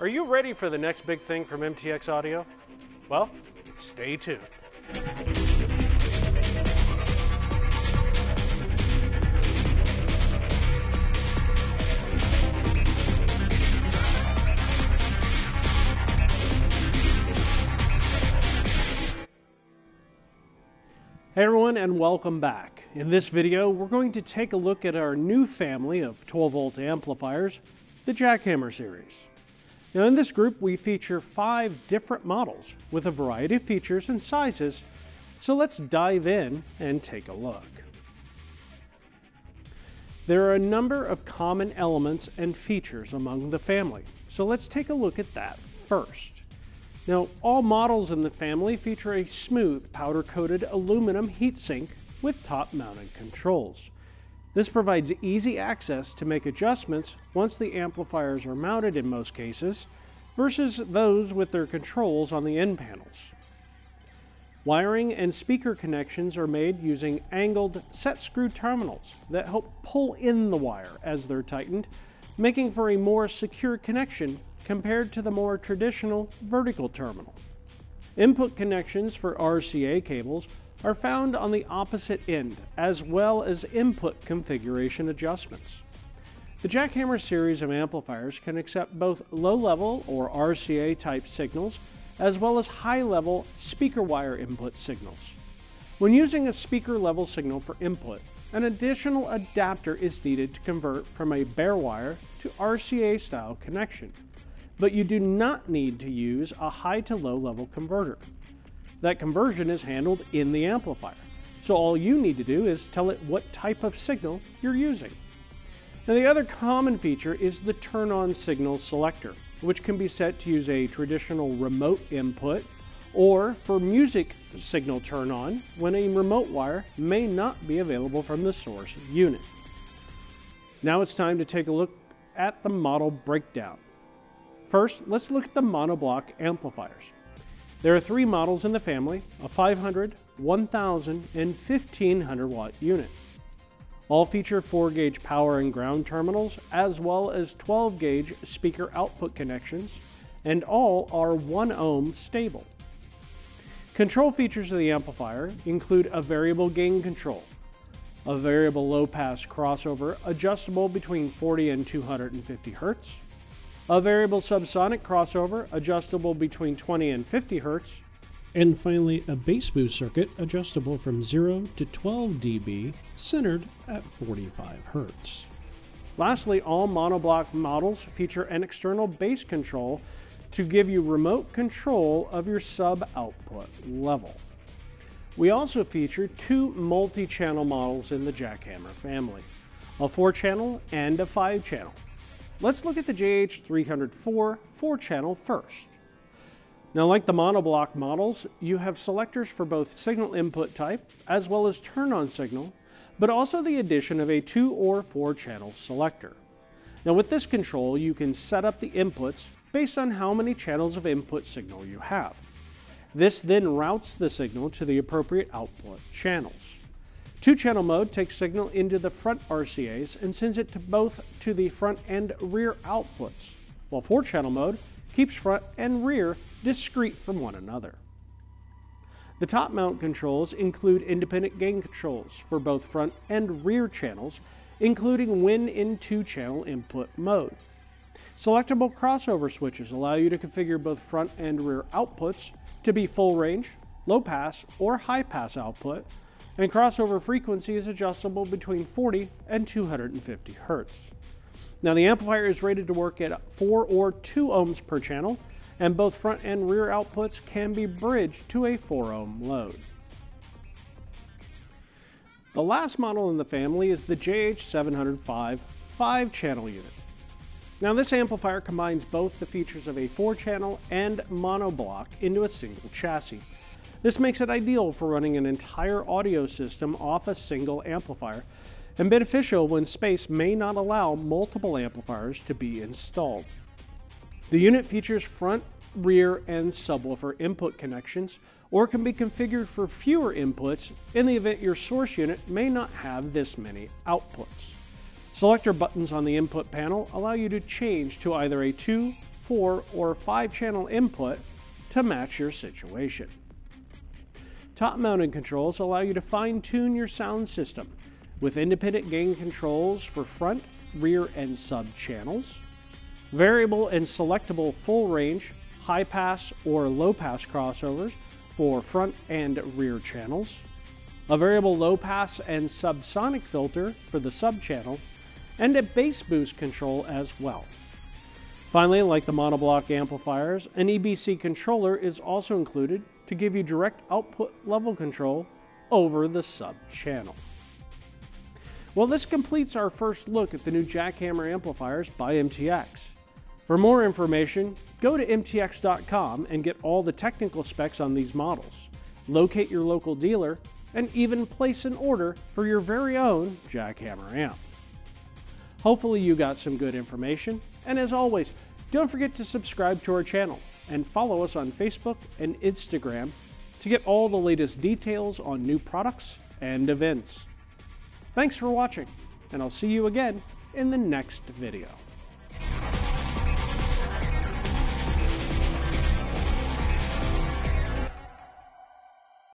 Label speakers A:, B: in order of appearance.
A: Are you ready for the next big thing from MTX Audio? Well, stay tuned. Hey everyone and welcome back. In this video we're going to take a look at our new family of 12 volt amplifiers, the Jackhammer series. Now in this group we feature five different models with a variety of features and sizes, so let's dive in and take a look. There are a number of common elements and features among the family, so let's take a look at that first. Now, all models in the family feature a smooth powder-coated aluminum heatsink with top-mounted controls. This provides easy access to make adjustments once the amplifiers are mounted in most cases, versus those with their controls on the end panels. Wiring and speaker connections are made using angled set screw terminals that help pull in the wire as they're tightened, making for a more secure connection compared to the more traditional vertical terminal. Input connections for RCA cables are found on the opposite end, as well as input configuration adjustments. The Jackhammer series of amplifiers can accept both low-level or RCA type signals, as well as high-level speaker wire input signals. When using a speaker level signal for input, an additional adapter is needed to convert from a bare wire to RCA style connection but you do not need to use a high to low level converter. That conversion is handled in the amplifier, so all you need to do is tell it what type of signal you're using. Now the other common feature is the turn on signal selector, which can be set to use a traditional remote input or for music signal turn on when a remote wire may not be available from the source unit. Now it's time to take a look at the model breakdown. First, let's look at the monoblock amplifiers. There are three models in the family, a 500, 1000, and 1500 watt unit. All feature 4 gauge power and ground terminals, as well as 12 gauge speaker output connections, and all are 1 ohm stable. Control features of the amplifier include a variable gain control, a variable low pass crossover adjustable between 40 and 250 Hz, a variable subsonic crossover adjustable between 20 and 50 Hz, and finally a bass boost circuit adjustable from 0 to 12 dB centered at 45 Hz. Lastly, all monoblock models feature an external bass control to give you remote control of your sub output level. We also feature two multi-channel models in the Jackhammer family, a 4-channel and a 5-channel. Let's look at the JH304 4-channel first. Now like the monoblock models, you have selectors for both signal input type as well as turn-on signal, but also the addition of a 2 or 4-channel selector. Now with this control, you can set up the inputs based on how many channels of input signal you have. This then routes the signal to the appropriate output channels. Two-channel mode takes signal into the front RCAs and sends it to both to the front and rear outputs, while four-channel mode keeps front and rear discrete from one another. The top mount controls include independent gain controls for both front and rear channels, including when in two-channel input mode. Selectable crossover switches allow you to configure both front and rear outputs to be full range, low pass, or high pass output, and crossover frequency is adjustable between 40 and 250 Hz. Now the amplifier is rated to work at 4 or 2 ohms per channel, and both front and rear outputs can be bridged to a 4 ohm load. The last model in the family is the JH705 5-channel unit. Now this amplifier combines both the features of a 4-channel and monoblock into a single chassis. This makes it ideal for running an entire audio system off a single amplifier and beneficial when space may not allow multiple amplifiers to be installed. The unit features front, rear, and subwoofer input connections or can be configured for fewer inputs in the event your source unit may not have this many outputs. Selector buttons on the input panel allow you to change to either a 2, 4, or 5 channel input to match your situation. Top mounted controls allow you to fine tune your sound system with independent gain controls for front, rear, and sub channels, variable and selectable full range, high pass, or low pass crossovers for front and rear channels, a variable low pass and subsonic filter for the sub channel, and a bass boost control as well. Finally, like the monoblock amplifiers, an EBC controller is also included to give you direct output level control over the sub channel. Well, this completes our first look at the new Jackhammer amplifiers by MTX. For more information, go to mtx.com and get all the technical specs on these models. Locate your local dealer and even place an order for your very own Jackhammer amp. Hopefully you got some good information, and as always, don't forget to subscribe to our channel and follow us on Facebook and Instagram to get all the latest details on new products and events. Thanks for watching, and I'll see you again in the next video.